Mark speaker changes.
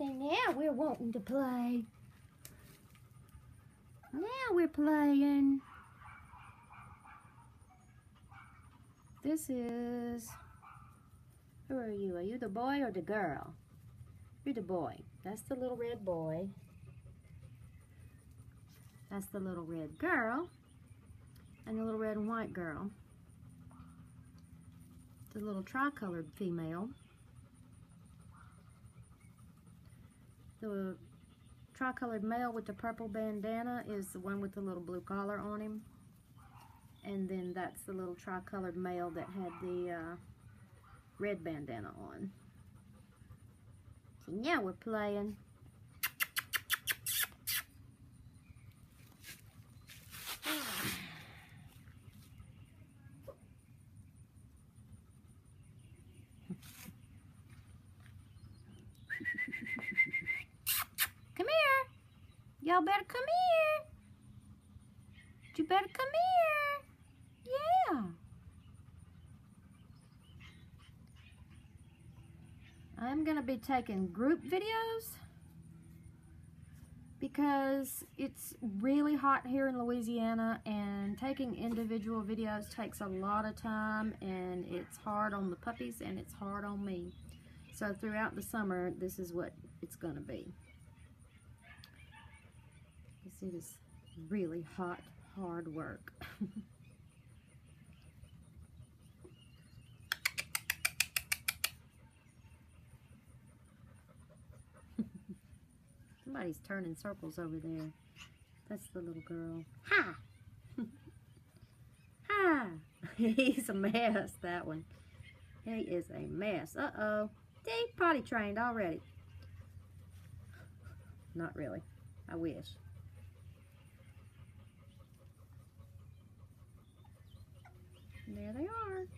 Speaker 1: Now we're wanting to play. Now we're playing. This is, who are you? Are you the boy or the girl? You're the boy. That's the little red boy. That's the little red girl. And the little red and white girl. The little tricolored female. The tricolored male with the purple bandana is the one with the little blue collar on him. And then that's the little tricolored male that had the uh, red bandana on. So now we're playing. Come here. Y'all better come here. You better come here. Yeah. I'm going to be taking group videos because it's really hot here in Louisiana and taking individual videos takes a lot of time and it's hard on the puppies and it's hard on me. So throughout the summer, this is what it's going to be. Because it is really hot, hard work. Somebody's turning circles over there. That's the little girl. Ha! ha! He's a mess, that one. He is a mess. Uh-oh. He potty trained already. Not really. I wish. There they are.